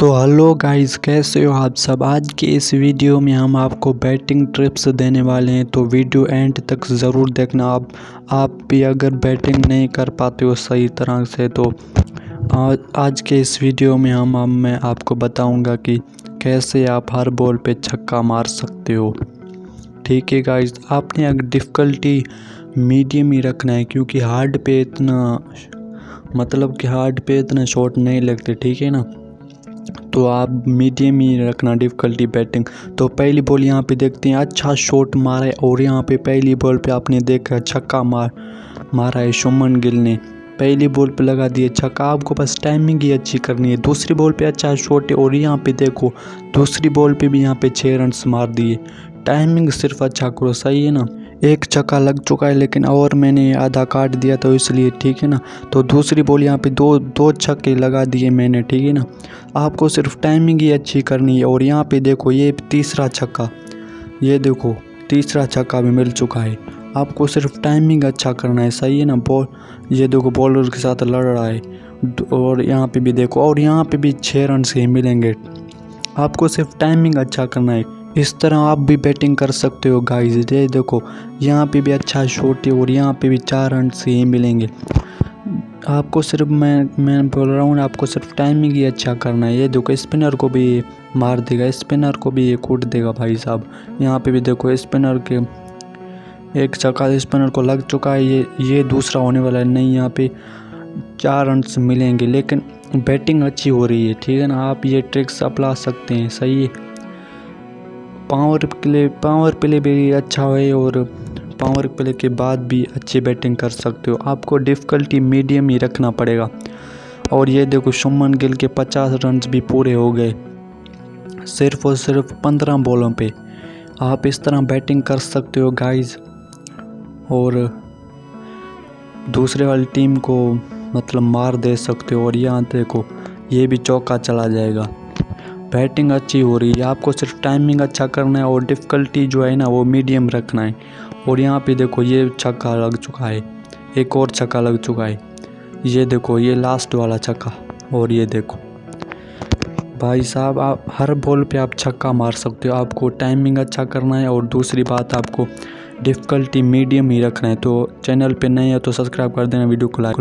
तो hello guys, कैसे हो आप सब? आज के इस वीडियो में हम आपको बैटिंग ट्रिप्स देने वाले हैं तो वीडियो एंड तक ज़रूर देखना। आप आप भी अगर बैटिंग नहीं कर पाते हो सही तरह से तो आज आज के इस वीडियो में हम हम, मैं आपको बताऊँगा कि कैसे आप हर बॉल पे छक्का मार सकते हो। ठीक है गाइस, आपने अगर डिफ़िकल्टी मीडियम ही रखना है, क्योंकि हार्ड पे इतना मतलब कि हार्ड पे इतना शॉट नहीं लगते, ठीक है ना? तो आप मीडियम ही रखना डिफ़िकल्टी बैटिंग तो पहली बॉल यहाँ पे देखते हैं अच्छा शॉट मारा है और यहाँ पे पहली बॉल पे आपने देखा छक्का मार, मारा है शुमन गिल ने। पहली बॉल पे लगा दिए छक्का, आपको बस टाइमिंग ही अच्छी करनी है। दूसरी बॉल पे अच्छा शॉट है और यहाँ पे देखो, दूसरी बॉल पे भी यहाँ पे छः रन मार दिए। टाइमिंग सिर्फ़ अच्छा करो, सही है ना? एक चक्का लग चुका है, लेकिन और मैंने आधा काट दिया तो इसलिए ठीक है ना? तो दूसरी बॉल, यहाँ पे दो दो छक्के लगा दिए मैंने, ठीक है ना? आपको सिर्फ़ टाइमिंग ही अच्छी करनी है, और यहाँ पे देखो ये तीसरा छक्का ये देखो, तीसरा छक्का भी मिल चुका है। आपको सिर्फ़ टाइमिंग अच्छा करना है, सही है ना? बॉल ये देखो बॉलर के साथ लड़ रहा है। और यहाँ पे भी देखो, और यहाँ पे भी छः रन से ही मिलेंगे। आपको सिर्फ़ टाइमिंग अच्छा करना है। इस तरह आप भी बैटिंग कर सकते हो गाइस ये देखो, यहाँ पे भी अच्छा शॉट है और यहाँ पे भी चार रन से ही मिलेंगे। आपको सिर्फ़ मैं मैं बोल रहा हूँ, आपको सिर्फ़ टाइमिंग ही अच्छा करना है। ये देखो स्पिनर को भी मार देगा स्पिनर को भी ये कूट देगा, भाई साहब। यहाँ पे भी देखो स्पिनर के एक चक्का स्पिनर को लग चुका है, ये ये दूसरा होने वाला है। नहीं, यहाँ पे चार रन मिलेंगे, लेकिन बैटिंग अच्छी हो रही है, ठीक है ना? आप ये ट्रिक्स अपना सकते हैं, सही है। पावर प्ले पावर प्ले भी अच्छा है और पावर प्ले के बाद भी अच्छी बैटिंग कर सकते हो। आपको डिफ़िकल्टी मीडियम ही रखना पड़ेगा। और ये देखो शुमन गिल के पचास रन भी पूरे हो गए। सिर्फ़ और सिर्फ़ पंद्रह बॉलों पे। आप इस तरह बैटिंग कर सकते हो गाइस और दूसरे वाली टीम को मतलब मार दे सकते हो। और यहाँ देखो, ये भी चौका चला जाएगा। बैटिंग अच्छी हो रही है, आपको सिर्फ़ टाइमिंग अच्छा करना है और डिफ़िकल्टी जो है ना वो मीडियम रखना है। और यहाँ पे देखो ये छक्का लग चुका है, एक और छक्का लग चुका है। ये देखो, ये लास्ट वाला छक्का और ये देखो। भाई साहब, आप हर बॉल पे आप छक्का मार सकते हो, आपको टाइमिंग अच्छा करना है और दूसरी बात, आपको डिफ़िकल्टी मीडियम ही रखना है। तो चैनल पे नए है तो सब्सक्राइब कर देना वीडियो को लाइक